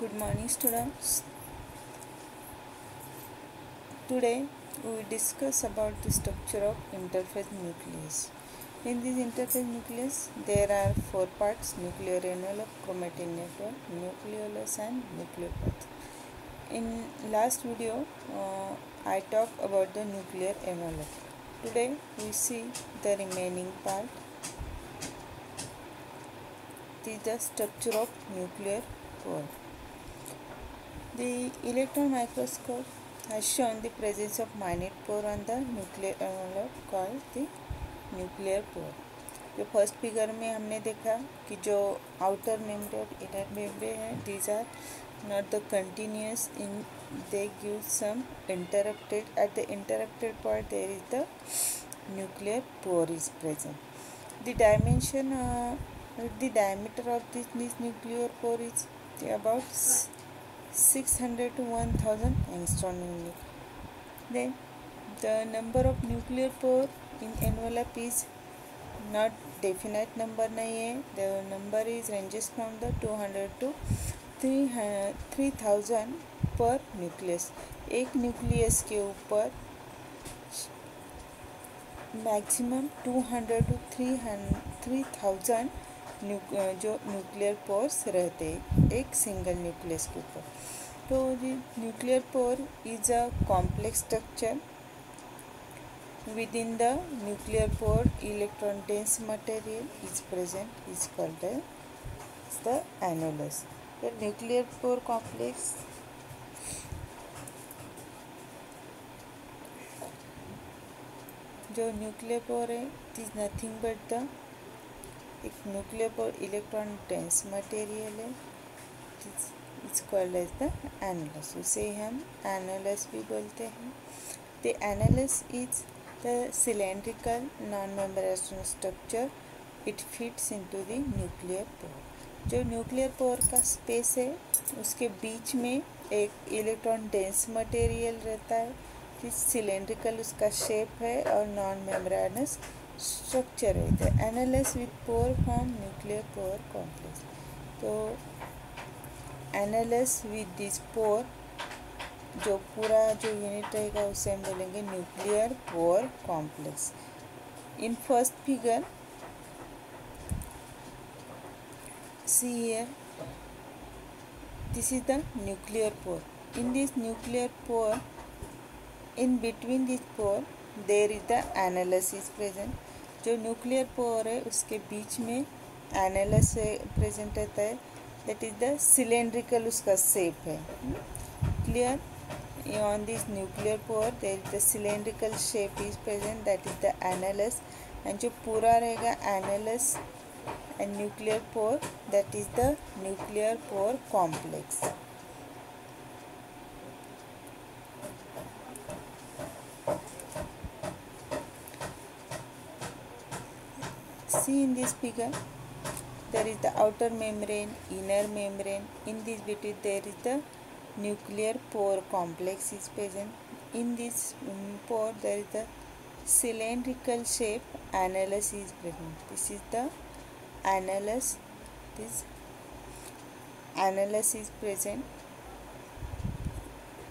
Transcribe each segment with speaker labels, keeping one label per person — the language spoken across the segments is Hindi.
Speaker 1: Good morning, students. Today we will discuss about the structure of interphase nucleus. In this interphase nucleus, there are four parts: nuclear envelope, chromatin network, nucleolus, and nucleopause. In last video, uh, I talked about the nuclear envelope. Today we see the remaining part. this is the structure of nuclear core. The electron microscope has shown the presence of minute pore on the nuclear envelope called the nuclear pore. जो फ़र्स्ट फिगर में हमने देखा कि जो आउटर मेम्ब्रेन और इनर मेम्ब्रेन है these are not the continuous in they give some interrupted at the interrupted point there is the nuclear pore is present the dimension uh, the diameter of this, this nuclear pore is about 600 to 1000 angstrom unit then the number of nuclear pore in envelope is not definite number नहीं है the number is ranges from the 200 to three thousand पर न्यूक्लियस एक न्यूक्लियस के ऊपर maximum two hundred two three three thousand जो न्यूक्लियर पोर्स रहते एक सिंगल न्यूक्लियस के ऊपर। तो जी, nuclear pore is a complex structure. Within the nuclear pore electron dense material is present is called the annulus nuclear pore complex जो न्यूक्लियर पोर है it is nothing but the एक nuclear pore electron dense material है। It's called as the annulus उसे हम एनालस भी बोलते हैं। Annulus is the cylindrical non membranous structure it fits into the nuclear pore जो न्यूक्लियर पोर का स्पेस है, उसके बीच में एक इलेक्ट्रॉन डेंस मटेरियल रहता है। जिस सिलेंड्रिकल उसका शेप है और नॉन मेम्ब्रानस स्ट्रक्चर है। The annulus with pore form nuclear pore complex तो एनालिस विथ दिस पोर जो पूरा जो यूनिट रहेगा, उसे हम बोलेंगे nuclear pore complex in first figure see here this is the nuclear pore in this nuclear pore in between this pore there is the annulus is present जो न्यूक्लियर पोर है, उसके बीच में एनालस प्रेजेंट रहता है। दैट इज़ द सिलेंड्रिकल उसका शेप है। Clear on this nuclear pore there is the cylindrical shape is present that is the annulus and जो पूरा रहेगा एनालस and nuclear pore, that is the nuclear pore complex. See in this figure there is the outer membrane, inner membrane. In this between there is the nuclear pore complex is present. In this um, pore there is the cylindrical shape annulus is present. This is the annulus this annulus is present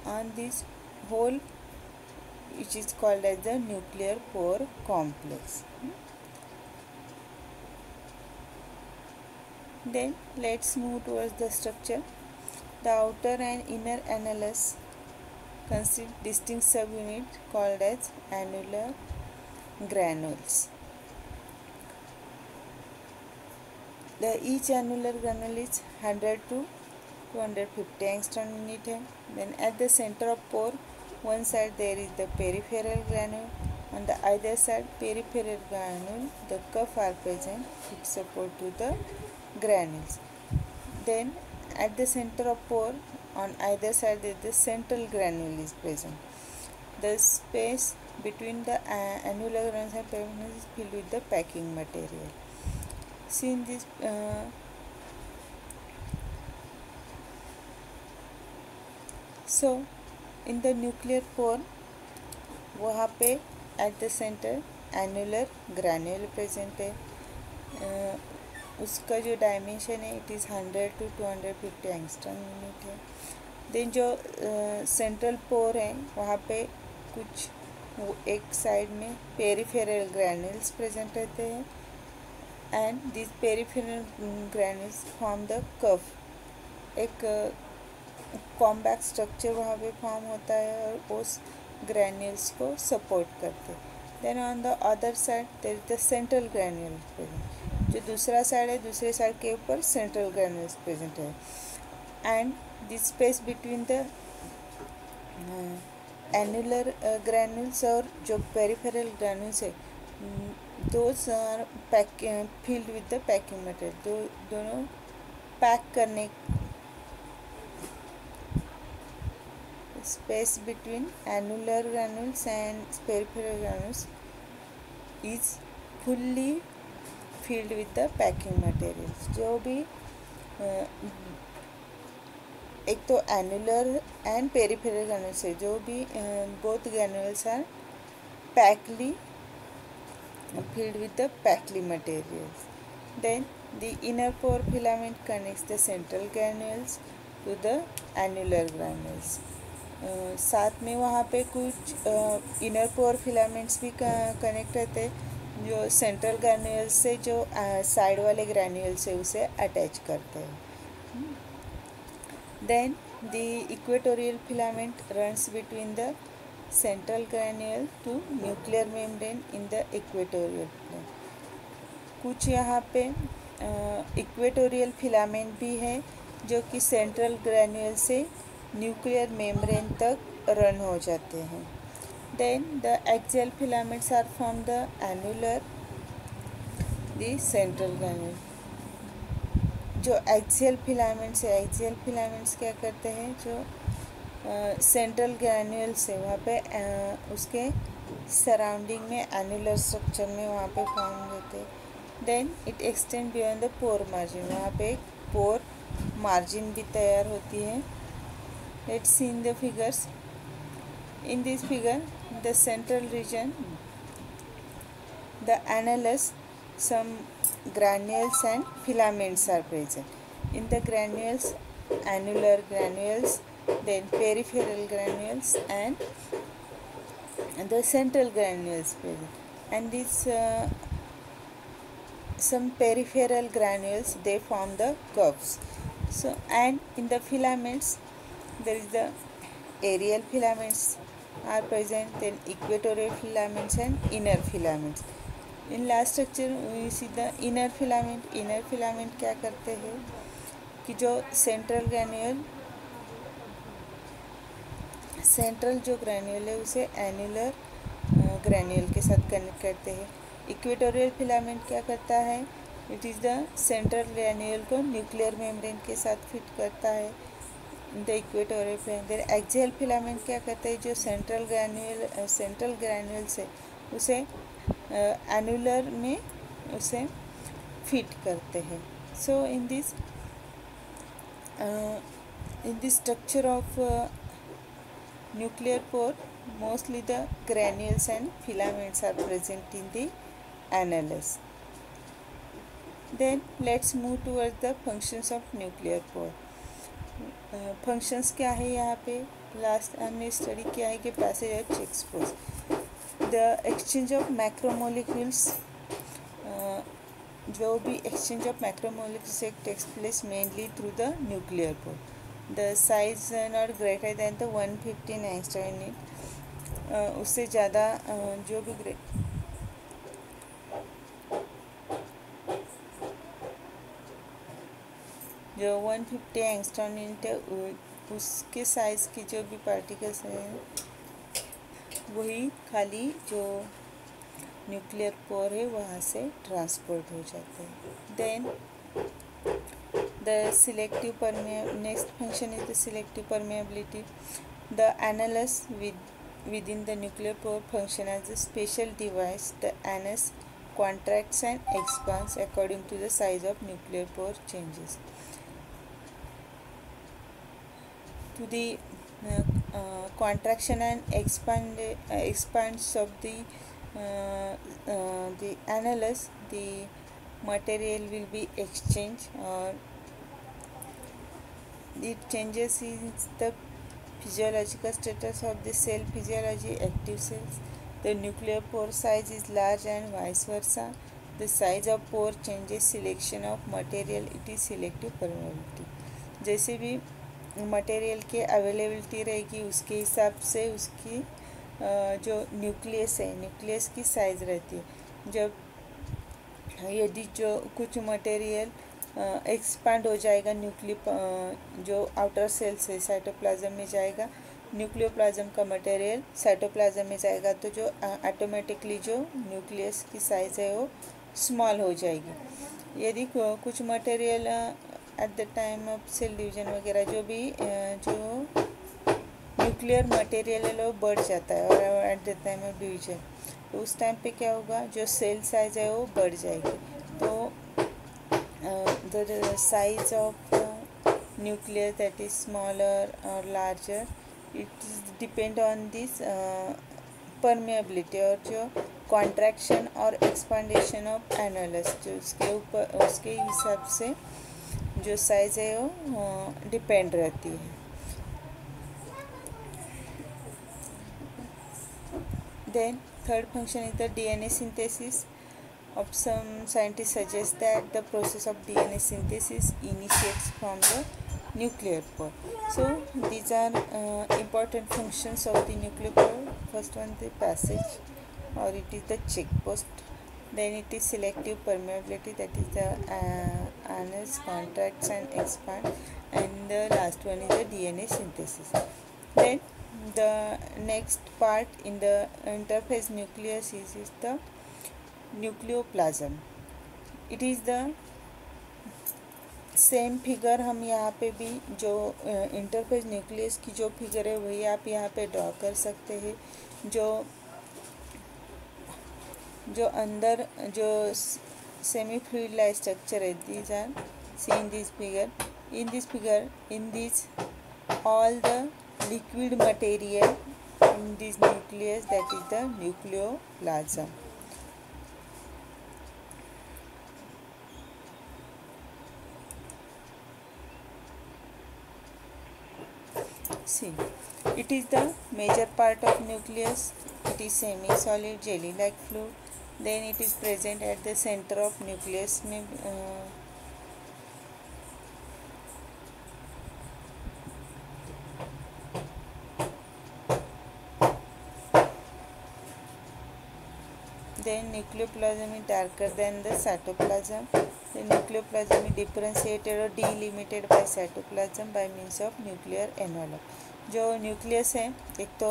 Speaker 1: on this whole which is called as the nuclear pore complex then let's move towards the structure. The outer and inner annulus consist distinct subunit called as annular granules. The each annular granule is 100 to 250 angstrom unit then at the center of pore one side there is the peripheral granule on the either side peripheral granule the cuff are present which support to the granules then at the center of pore on either side there the central granule is present the space between the uh, annular granules and peripheral is filled with the packing material see in this uh, so in the nuclear pore वहाँ पे at the centre annular granule present है उसका जो डायमेंशन है it is hundred to two hundred fifty angstrom unit है। देन जो सेंट्रल पोर है, वहाँ पे कुछ, वो एक साइड में पेरीफेरल ग्रैनुल्स प्रेजेंट रहते हैं। And this peripheral granules form the cuff एक कॉम्बैक्ट स्ट्रक्चर वहाँ पे फॉर्म होता है और उस ग्रैन्यूल्स को सपोर्ट करते हैं। Then on the other side there is the central granule present जो दूसरा साइड है, दूसरे साइड के ऊपर सेंट्रल ग्रैन्यूल्स प्रेजेंट है। And this space between the annular granules और जो पेरिफेरल ग्रैन्यूल्स है those are pack filled with the packing material दो, दोनों पैक करने space between annular granules and peripheral granules is fully filled with the packing materials. जो भी एक तो एनुलर एंड पेरीफेरल गैनुअल्स है जो भी बोथ गैनुअल्स हैं packly filled with the packly materials then the inner pore filament connects the central granules to the annular granules साथ में वहाँ पे कुछ इनर पोर फिलामेंट्स भी कनेक्ट रहते हैं। जो सेंट्रल ग्रैन्यूल से जो साइड वाले ग्रैन्यूल से उसे अटैच करते हैं। Then the equatorial filament runs between the central granule to nuclear membrane in the equatorial कुछ यहाँ पे इक्वेटोरियल फिलामेंट भी है, जो कि सेंट्रल ग्रैन्यूल से न्यूक्लियर मेम्ब्रेन तक रन हो जाते हैं। Then the axial filaments are from the annular the central granule जो एक्सियल फिलामेंट्स है एक्सियल फिलामेंट्स क्या करते हैं? जो सेंट्रल ग्रैन्यूल से वहाँ पे uh, उसके सराउंडिंग में एनुलर स्ट्रक्चर में वहाँ पे फॉर्म होते then it extend beyond the pore margin वहाँ पे पोर मार्जिन भी तैयार होती है। Let's see in the figures. In this figure the central region the annulus some granules and filaments are present. In the granules annular granules then peripheral granules and, the central granules present. And these uh, some peripheral granules they form the curves. So and in the filaments there is the aerial filaments are present then equatorial filaments and inner filaments. In last structure we see the inner filament. Inner filament क्या करते हैं? कि जो सेंट्रल ग्रैन्यूल सेंट्रल जो ग्रैन्यूल है, उसे एनुलर ग्रैन्यूल के साथ कनेक्ट करते हैं। इक्वेटोरियल फिलामेंट क्या करता है? It is the central granule को न्यूक्लियर मेम्ब्रेन के साथ फिट करता है। The equatorial flame there axial filament क्या करते हैं? जो सेंट्रल ग्रैन्यूल सेंट्रल ग्रैनुअल्स है, उसे एनुलर में उसे फिट करते हैं। So in this in the structure of nuclear pore mostly the granules and filaments are present in the annulus then let's move toward the functions of nuclear pore functions क्या है यहाँ पे? लास्ट हमने स्टडी किया है कि passage of the exchange of macromolecules जो भी exchange of macromolecules takes place mainly through the nuclear pore the size not greater than the one fifteen angstrom unit उससे ज़्यादा जो भी जो वन फिफ्टी एंगस्ट्रॉन इंटर उसके साइज़ की जो भी पार्टिकल्स हैं, वही खाली जो न्यूक्लियर पोर है, वहाँ से ट्रांसपोर्ट हो जाते हैं। Then the selective Parme next function is the selective permeability the annulus with within the nuclear pore function as a special device the annulus contracts and expands according to the size of nuclear pore changes to the uh, uh, contraction and expand uh, expands of the the annulus the material will be exchanged or it changes in the physiological status of the cell physiology active cells the nuclear pore size is large and vice versa the size of pore changes selection of material it is selective permeability जैसे भी मटेरियल के अवेलेबिलिटी रहेगी, उसके हिसाब से उसकी जो न्यूक्लियस है न्यूक्लियस की साइज़ रहती है। जब यदि जो कुछ मटेरियल एक्सपांड हो जाएगा न्यूक्लिय जो आउटर सेल से साइटोप्लाज्म में जाएगा न्यूक्लियोप्लाज्म का मटेरियल साइटोप्लाज्म में जाएगा तो जो ऑटोमेटिकली जो न्यूक्लियस की साइज़ है, वो स्मॉल हो जाएगी। यदि कुछ material at the time of cell division वगैरह, जो भी जो न्यूक्लियर मटेरियल है, वो बढ़ जाता है और at the time of division तो उस टाइम पे क्या होगा, जो सेल साइज़ है, वो बढ़ जाएगी. तो the size of nuclear that is smaller और larger it depend on this permeability और जो कॉन्ट्रैक्शन और एक्सपांडेशन ऑफ़ एनोलस जो उसके ऊपर, उसके हिसाब से जो साइज़ है वो डिपेंड रहती है। Then third function is the DNA synthesis of some scientist suggest that the process of D N A synthesis initiates from the nuclear pore so these are important function of the nuclear pore first one the passage और it is the check post then it is selective permeability that is the annulus contracts and expand and the last one is the DNA synthesis then the next part in the interphase nucleus is, is the nucleoplasm it is the same figure हम यहाँ पे भी जो इंटरफेस न्यूक्लियस की जो फिगर है वही आप यहाँ पे ड्रॉ कर सकते हैं जो जो अंदर जो semi-fluid like structure as these are seen in this figure. In this figure, in this all the liquid material in this nucleus that is the nucleoplasm. See, it is the major part of nucleus. It is semi-solid jelly-like fluid then it is present at the center of nucleus में uh, then nucleoplasm is darker than the cytoplasm the nucleoplasm is differentiated or delimited by cytoplasm by means of nuclear envelope जो न्यूक्लियस है एक तो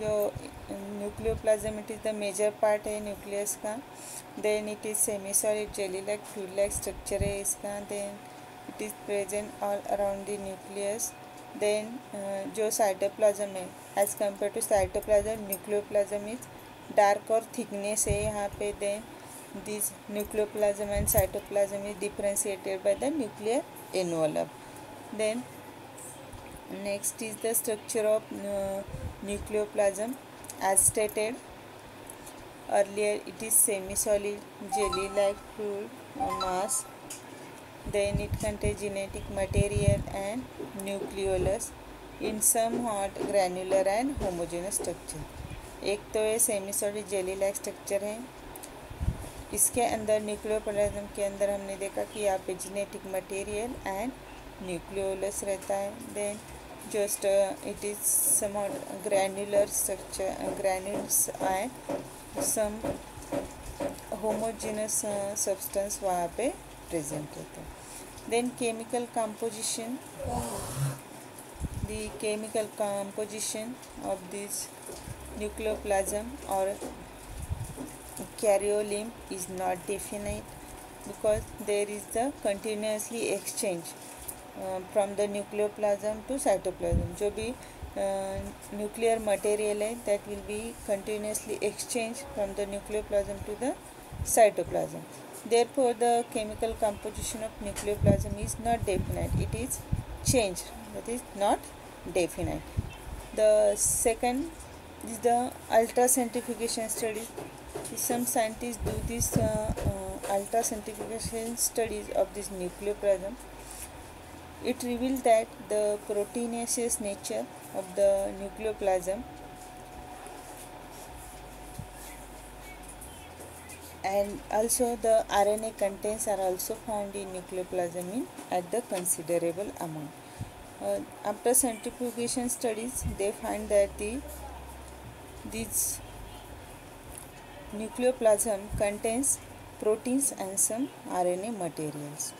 Speaker 1: जो nucleoplasm it is the major part है न्यूक्लियस का then it is semi solid jelly like fluid like structure है इसका then it is present all around the nucleus then जो साइटोप्लाज्म है as compare to cytoplasm nucleoplasm is dark और थिकनेस है यहाँ पे then this nucleoplasm and cytoplasm is differentiated by the nuclear envelope then is the structure of uh, nucleoplasm. As stated earlier it is semi-solid jelly-like fluid or mass then it contains genetic material and nucleolus in some hot granular and homogeneous structure एक तो ये semi solid jelly like structure है इसके अंदर न्यूक्लियोप्लाज्म के अंदर हमने देखा कि यहाँ पे जेनेटिक मटेरियल एंड न्यूक्लियोलस रहता है then just uh, it is somewhat granular structure uh, granules and some homogeneous uh, substance वहाँ पे present होता है then chemical composition the chemical composition of this nucleoplasm or karyolimb is not definite because there is the continuously exchange From the nucleoplasm to cytoplasm जो भी न्यूक्लियर मटेरियल है that will be continuously exchange from the nucleoplasm to the cytoplasm. Therefore, the chemical composition of nucleoplasm is not definite. It is changed. That is not definite. The second is the ultracentrifugation studies. Some scientists do this uh, uh, ultracentrifugation studies of this nucleoplasm. It reveals that the proteinaceous nature of the nucleoplasm and also the RNA contents are also found in nucleoplasm in at the considerable amount. Uh, after centrifugation studies, they find that the this nucleoplasm contains proteins and some RNA materials.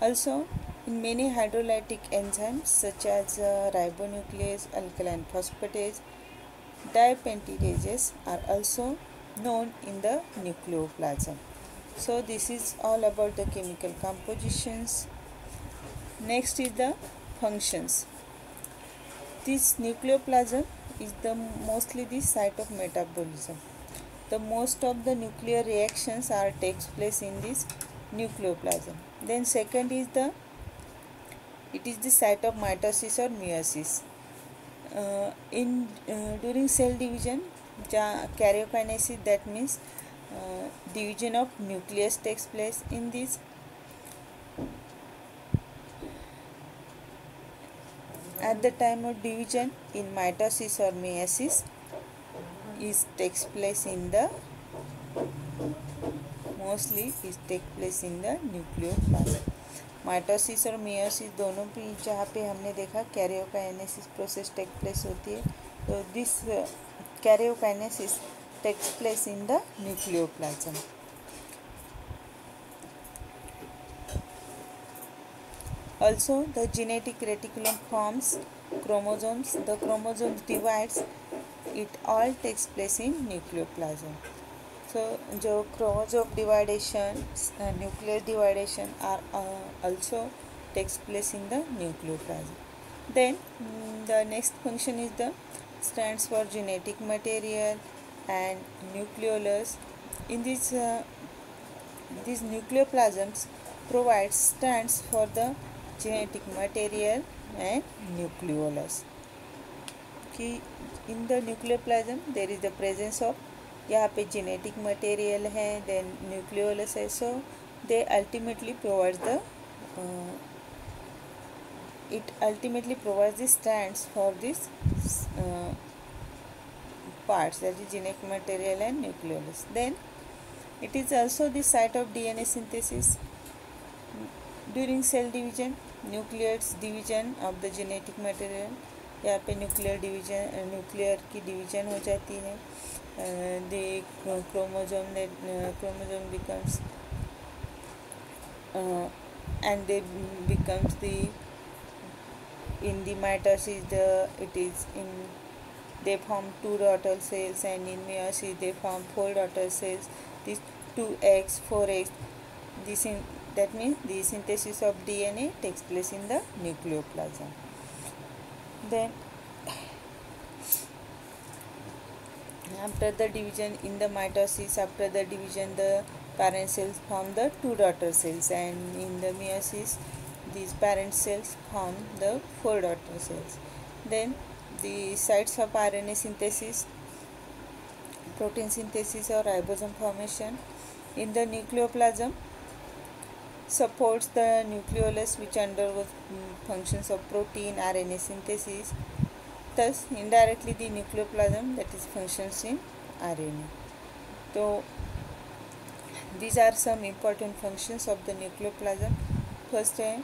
Speaker 1: Also, many hydrolytic enzymes such as uh, ribonuclease, alkaline phosphatase, dipeptidases are also known in the nucleoplasm. So this is all about the chemical compositions. Next is the functions. This nucleoplasm is the mostly the site of metabolism. The most of the nuclear reactions are takes place in this nucleoplasm. Then second is the it is the site of mitosis or meiosis. Uh, in uh, during cell division karyokinesis that means uh, division of nucleus takes place in this at the time of division in mitosis or meiosis is takes place in the mostly is take place in the nucleoplasm mitosis और मियोसिस दोनों भी जहाँ पे हमने देखा कैरियोकाइनेसिस प्रोसेस टेक प्लेस होती है। तो this karyokinesis takes place in the nucleoplasm also the genetic reticulum forms chromosomes the chromosome divides it all takes place in nucleoplasm So, जो chromosome dividation, uh, nuclear dividation are uh, also takes place in the nucleoplasm. Then mm, the next function is the stands for genetic material and nucleolus. In this, uh, these nucleoplasms provide stands for the genetic material and nucleolus. कि in the nucleoplasm there is the presence of यहाँ पे जेनेटिक मटेरियल है देन न्यूक्लियोलस है so they ultimately provide the it ultimately provide the stand for this parts that is genetic material and nucleolus then it is also the site of D N A synthesis during cell division nucleus division of the genetic material यहाँ पे न्यूक्लियर डिवीज़न न्यूक्लियर की डिवीज़न हो जाती है। Uh, the uh, chromosome that uh, chromosome becomes and they becomes the in the mitosis the it is in they form two daughter cells and in meiosis they form four daughter cells. This 2x 4x this in that means the synthesis of dna takes place in the nucleoplasm. Then after the division in the mitosis after the division the parent cells form the two daughter cells and in the meiosis these parent cells form the four daughter cells. Then the sites of RNA synthesis, protein synthesis or ribosome formation in the nucleoplasm supports the nucleolus which undergoes functions of protein RNA synthesis. Thus, indirectly the nucleoplasm that is functions in RNA. So, these are some important functions of the nucleoplasm. First, it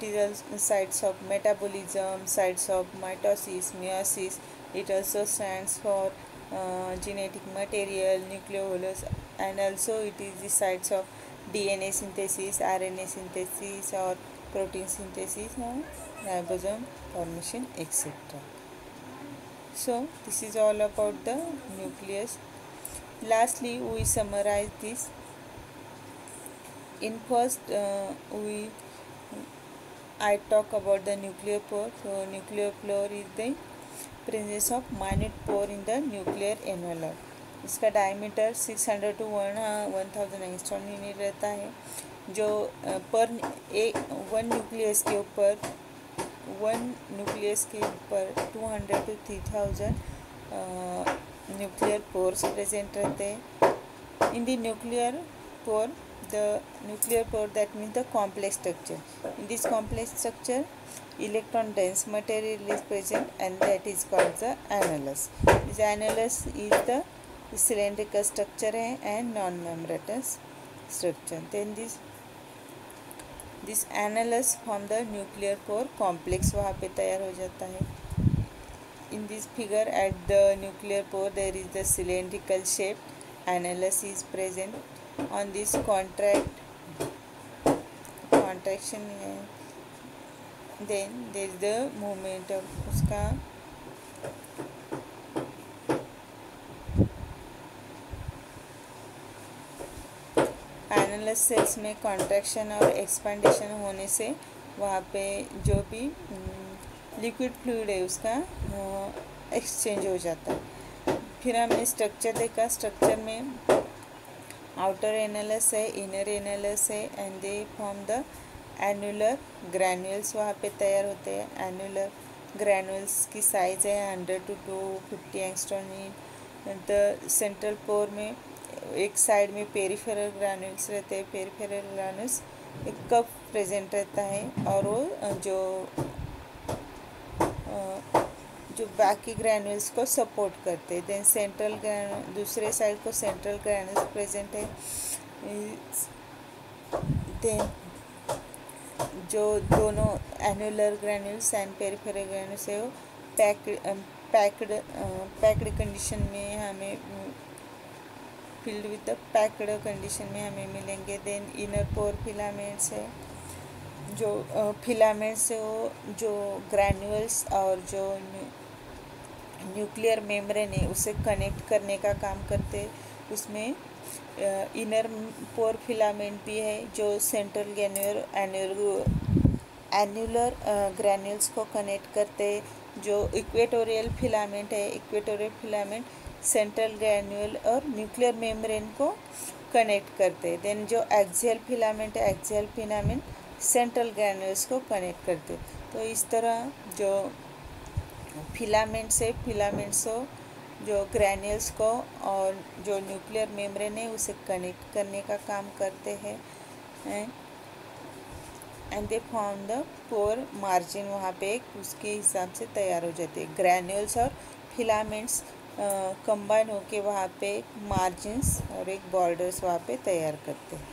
Speaker 1: is sites of metabolism, sites of mitosis, meiosis. It also stands for uh, genetic material, nucleolus, and also it is the sites of DNA synthesis, RNA synthesis, or protein synthesis, or ribosome formation, etc. So, this is all about the nucleus. Lastly, we summarize this. In first, uh, we I talk about the nuclear pore. So nuclear pore is the presence of minute pore in the nuclear envelope. इसका diameter 600 to one one thousand angstrom unit रहता है जो पर ए वन न्यूक्लियस के ऊपर वन न्यूक्लियस के ऊपर two hundred to three thousand nuclear pores present रहते हैं। In the nuclear pore the nuclear pore that mean the complex structure in this complex structure electron dense material is present and that is called the annulus is annulus is the cylindrical structure है and non membranous structure then this this annulus from the nuclear core complex वहाँ पर तैयार हो जाता है। In this figure at the nuclear core there is the cylindrical shape annulus is present on this contract contraction then there is the moment of उसका एनालस सेल्स में कॉन्ट्रैक्शन और एक्सपेंडेशन होने से वहाँ पे जो भी लिक्विड फ्लूड है उसका एक्सचेंज हो जाता है। फिर हमने स्ट्रक्चर देखा। स्ट्रक्चर में आउटर एनालस है इनर एनालस है and they form the annular granules वहाँ पे तैयार होते हैं। एनुलर ग्रैन्यूल्स की साइज़ है hundred to two fifty angstrom the central pore में एक साइड में पेरीफेरल ग्रैन्यूल्स रहते हैं पेरीफेरल ग्रैन्यूल्स एक कप प्रेजेंट रहता है और वो जो जो बाकी ग्रैन्यूल्स को सपोर्ट करते हैं। देन सेंट्रल ग्रैन दूसरे साइड को सेंट्रल ग्रैन्यूल्स प्रेजेंट है। देन जो दोनों annular granules and peripheral granules है वो पैक्ड पैक्ड पैक्ड कंडीशन में हमें filled with the packed condition में हमें मिलेंगे। देन इनर पोर फिलामेंट्स है, जो फिलामेंट्स है वो, जो ग्रैन्यूल्स और जो न्यूक्लियर मेम्ब्रेन है, उसे कनेक्ट करने का काम करते उसमें इनर पोर फिलामेंट भी है, जो सेंट्रल ग्रैन्यूल एन्यूलर ग्रैन्यूल्स को कनेक्ट करते जो इक्वेटोरियल फिलामेंट है इक्वेटोरियल फिलामेंट सेंट्रल ग्रैन्यूल और न्यूक्लियर मेम्ब्रेन को कनेक्ट करते हैं। देन जो एक्सियल फिलामेंट है फिलामेंट सेंट्रल ग्रैन्यूल्स को कनेक्ट करते तो इस तरह जो फिलामेंट्स है फिलामेंट्स हो जो ग्रैन्यूल्स को और जो न्यूक्लियर मेम्ब्रेन है, उसे कनेक्ट करने का काम करते हैं। And they form the pore margin वहाँ पे उसके हिसाब से तैयार हो जाते हैं। ग्रैन्यूल्स और फिलामेंट्स कंबाइन होके वहाँ पे मार्जिन्स और एक बॉर्डर्स वहाँ पे तैयार करते हैं।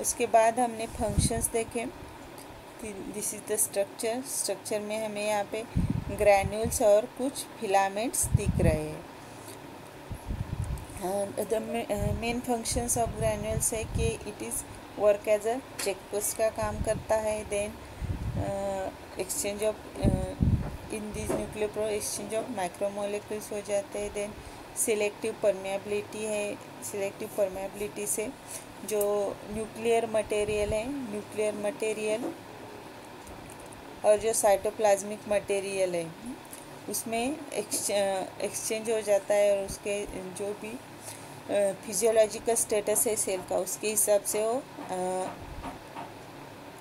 Speaker 1: उसके बाद हमने फ़ंक्शंस देखे। This is the structure structure में हमें यहाँ पे ग्रैन्यूल्स और कुछ फिलामेंट्स दिख रहे हैं। The main functions of granules है कि it is work as a checkpoint का काम करता है। Then exchange of in this nuclear pro exchange of micromolecules हो जाते हैं देन सिलेक्टिव परमेबिलिटी है सिलेक्टिव परमेबिलिटी से जो न्यूक्लियर मटेरियल है न्यूक्लियर मटेरियल और जो साइटोप्लाज्मिक मटेरियल है, उसमें एक्सचेंज हो जाता है और उसके जो भी फिजियोलॉजिकल स्टेटस है सेल का, उसके हिसाब से वो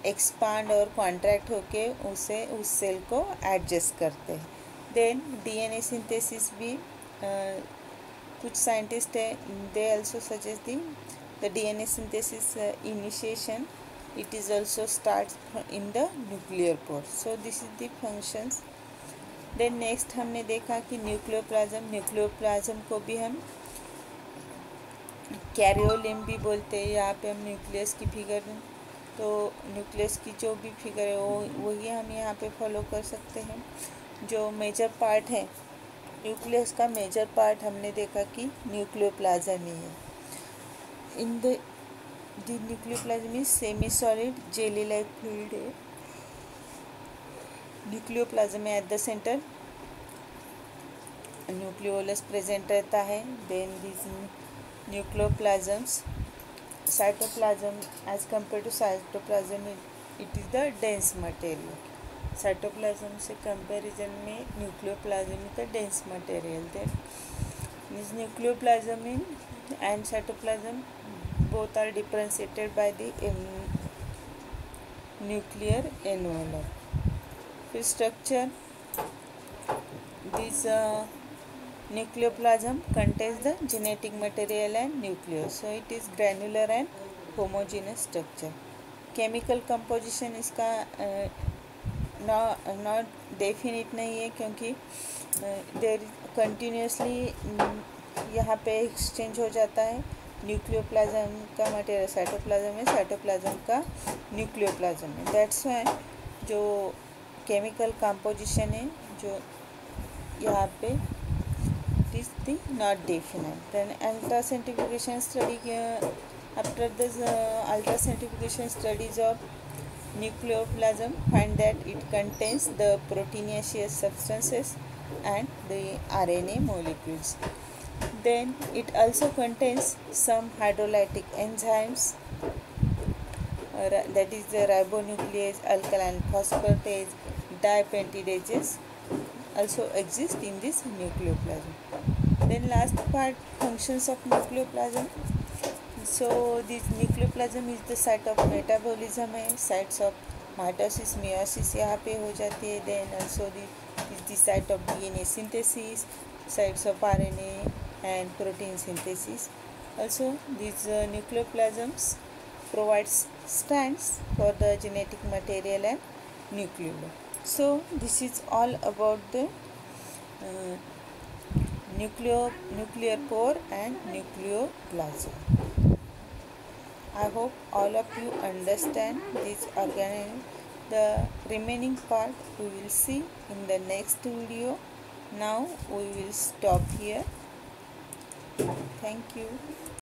Speaker 1: एक्सपांड और कॉन्ट्रैक्ट होके उसे, उस सेल को एडजस्ट करते हैं। देन डीएनए सिंथेसिस भी कुछ साइंटिस्ट है they also suggest the the DNA synthesis initiation it is also starts in the nuclear pore. So this is the functions. Then next हमने देखा कि न्यूक्लियोप्लाज्म न्यूक्लियोप्लाज्म को भी हम कैरियोलिम भी बोलते हैं। यहाँ पे हम न्यूक्लियस की फिगर तो न्यूक्लियस की जो भी फिगर है, वो वही हम यहाँ पे फॉलो कर सकते हैं। जो मेजर पार्ट है न्यूक्लियस का मेजर पार्ट हमने देखा कि न्यूक्लियोप्लाज्म ही है। In the is semi solid jelly like fluid है। न्यूक्लियोप्लाज्म में at the center nucleolus present रहता है। Then this nucleoplasms cytoplasm as compare to cytoplasm it is the dense material cytoplasm से कंपैरिजन में nucleoplasm is the dense material then This nucleoplasm in and cytoplasm both are differentiated by the um, nuclear envelope. फिर structure this uh, nucleoplasm contains the genetic material and nucleus so it is granular and homogeneous structure chemical composition इसका नॉट डेफिनेट नहीं है क्योंकि देर कंटिन्यूसली यहाँ पे एक्सचेंज हो जाता है न्यूक्लियोप्लाज्म का मटेरियल साइटोप्लाज्म है साइटोप्लाज्म का न्यूक्लियोप्लाज्म है दैट्स वाई जो केमिकल कंपोजिशन है जो यहाँ पे the not definite. Then ultracentrifugation study uh, after this uh, ultracentrifugation studies of nucleoplasm find that it contains the proteinaceous substances and the RNA molecules. Then it also contains some hydrolytic enzymes uh, that is the ribonuclease alkaline phosphatase dipeptidases also exist in this nucleoplasm then last part functions of nucleoplasm so this nucleoplasm is the site of metabolism है sites of mitosis meiosis यहाँ पे हो जाती है then also the is the site of DNA synthesis sites of RNA and protein synthesis also these uh, nucleoplasms provides strands for the genetic material and nucleolus so this is all about the uh, nucleo nuclear pore and nucleoplasm i hope all of you understand this organ the remaining part we will see in the next video. Now we will stop here. Thank you